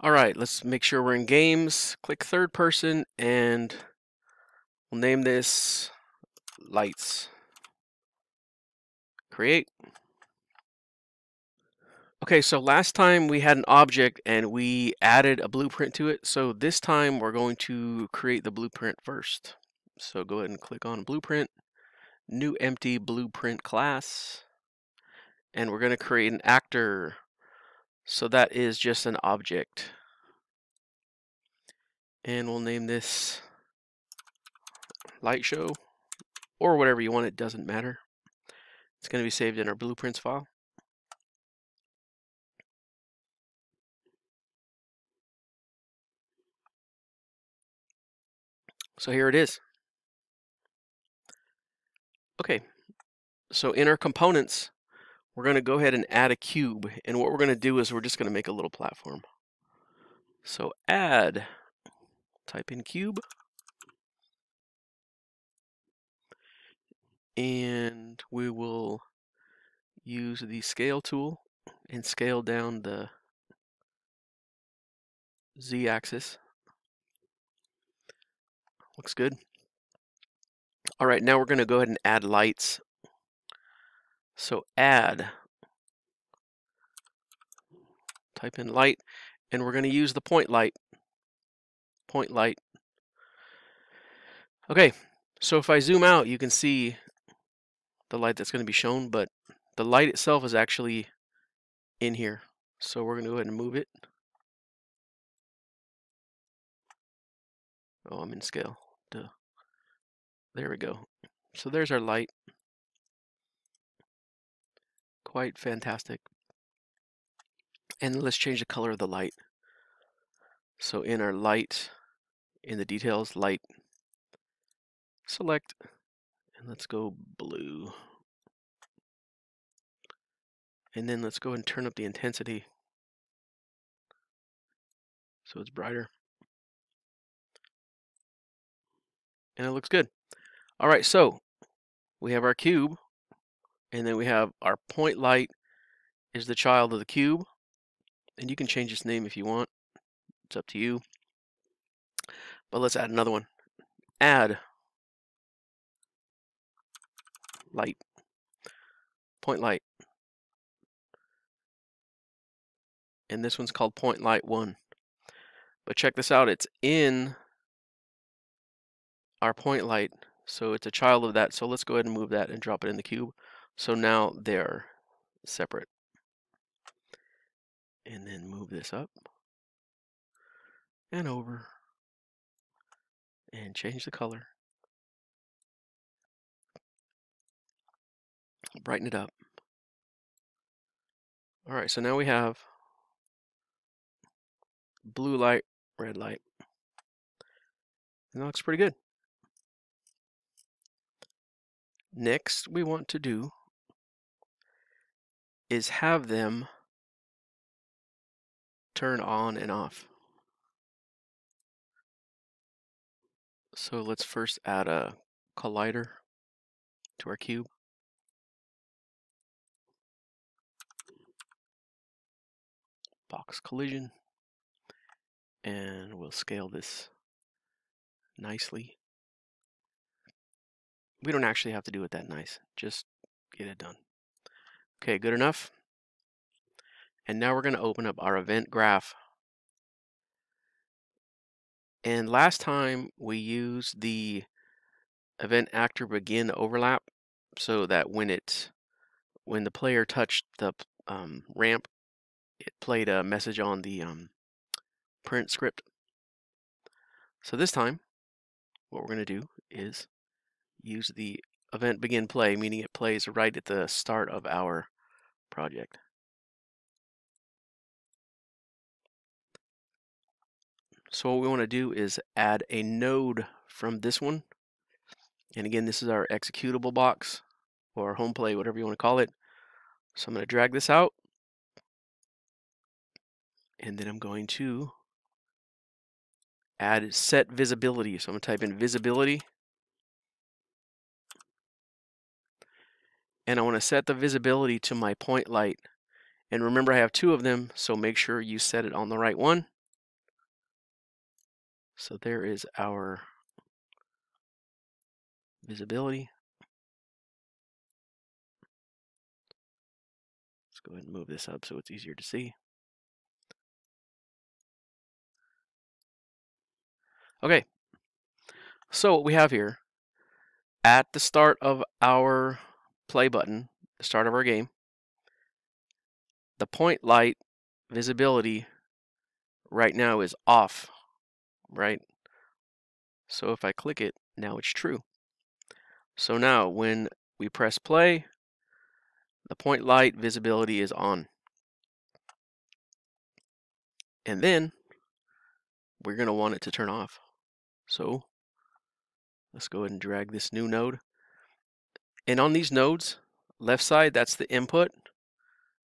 All right, let's make sure we're in games. Click third person and we'll name this lights. Create. Okay, so last time we had an object and we added a blueprint to it. So this time we're going to create the blueprint first. So go ahead and click on blueprint, new empty blueprint class, and we're going to create an actor. So that is just an object. And we'll name this light show or whatever you want, it doesn't matter. It's going to be saved in our blueprints file. So here it is. Okay, so in our components, we're going to go ahead and add a cube. And what we're going to do is we're just going to make a little platform. So add, type in cube. And we will use the scale tool and scale down the z-axis. Looks good. All right, now we're going to go ahead and add lights so add, type in light, and we're going to use the point light. Point light. Okay, so if I zoom out, you can see the light that's going to be shown, but the light itself is actually in here. So we're going to go ahead and move it. Oh, I'm in scale. Duh. There we go. So there's our light quite fantastic. And let's change the color of the light. So in our light, in the details, light, select, and let's go blue. And then let's go and turn up the intensity so it's brighter. And it looks good. All right, so we have our cube. And then we have our point light is the child of the cube. And you can change its name if you want. It's up to you. But let's add another one. Add light. Point light. And this one's called point light 1. But check this out. It's in our point light. So it's a child of that. So let's go ahead and move that and drop it in the cube. So now they're separate. And then move this up and over and change the color. Brighten it up. All right, so now we have blue light, red light. And that looks pretty good. Next, we want to do is have them turn on and off. So let's first add a collider to our cube. Box collision. And we'll scale this nicely. We don't actually have to do it that nice. Just get it done. Okay, good enough. And now we're going to open up our event graph. And last time we used the event actor begin overlap so that when it when the player touched the um, ramp, it played a message on the um, print script. So this time, what we're going to do is use the event begin play, meaning it plays right at the start of our project. So what we want to do is add a node from this one. And again, this is our executable box or home play, whatever you want to call it. So I'm going to drag this out. And then I'm going to add set visibility. So I'm going to type in visibility and I want to set the visibility to my point light. And remember I have two of them, so make sure you set it on the right one. So there is our visibility. Let's go ahead and move this up so it's easier to see. Okay, so what we have here, at the start of our play button, the start of our game, the point light visibility right now is off, right? So if I click it, now it's true. So now when we press play, the point light visibility is on. And then we're going to want it to turn off. So let's go ahead and drag this new node. And on these nodes, left side, that's the input.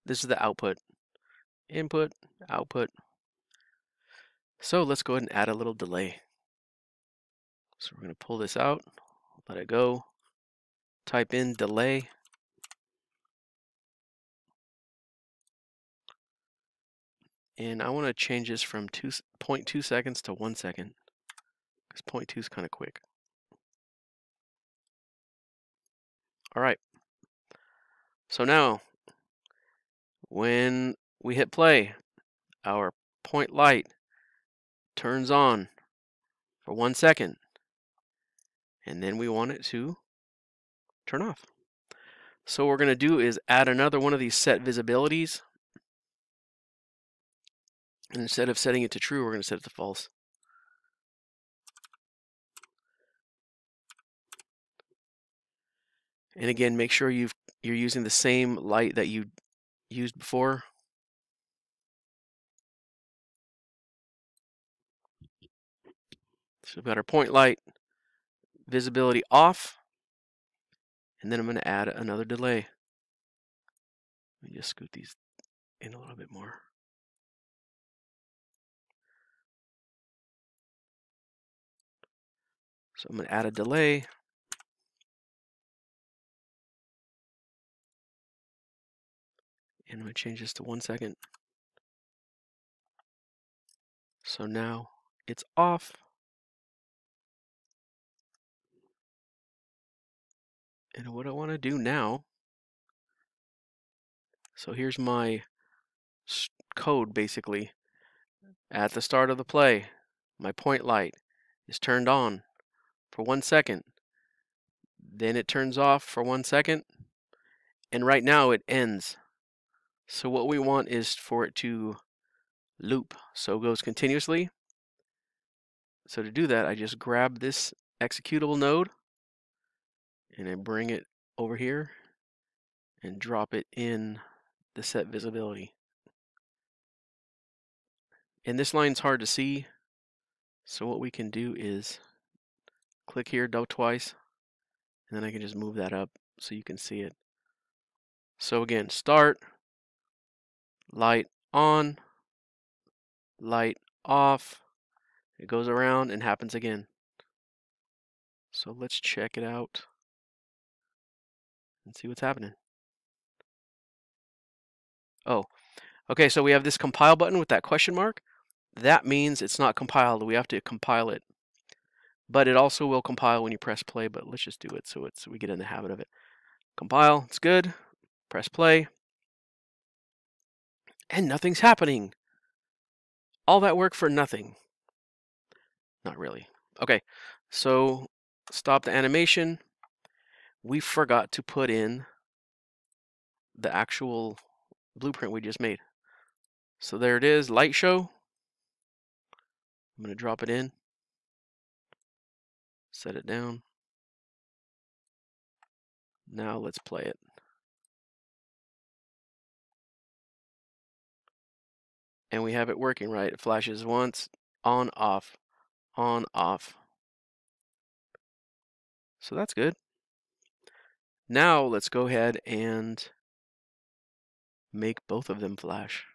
This is the output. Input, output. So let's go ahead and add a little delay. So we're going to pull this out, let it go, type in delay. And I want to change this from 2.2 seconds to 1 second because 0.2 is kind of quick. All right. So now, when we hit play, our point light turns on for one second, and then we want it to turn off. So what we're going to do is add another one of these set visibilities. And instead of setting it to true, we're going to set it to false. And again, make sure you've, you're using the same light that you used before. So we've got our point light, visibility off, and then I'm going to add another delay. Let me just scoot these in a little bit more. So I'm going to add a delay. And I'm going to change this to one second. So now it's off. And what I want to do now, so here's my code basically. At the start of the play, my point light is turned on for one second. Then it turns off for one second. And right now it ends. So what we want is for it to loop. So it goes continuously. So to do that, I just grab this executable node and I bring it over here and drop it in the set visibility. And this line's hard to see, so what we can do is click here double twice, and then I can just move that up so you can see it. So again, start, light on, light off, it goes around and happens again. So let's check it out and see what's happening. Oh, okay, so we have this compile button with that question mark. That means it's not compiled. We have to compile it. But it also will compile when you press play, but let's just do it so it's we get in the habit of it. Compile, it's good. Press play. And nothing's happening. All that work for nothing. Not really. Okay, so stop the animation we forgot to put in the actual blueprint we just made. So there it is, light show. I'm going to drop it in, set it down. Now let's play it. And we have it working right. It flashes once, on, off, on, off. So that's good. Now let's go ahead and make both of them flash.